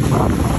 come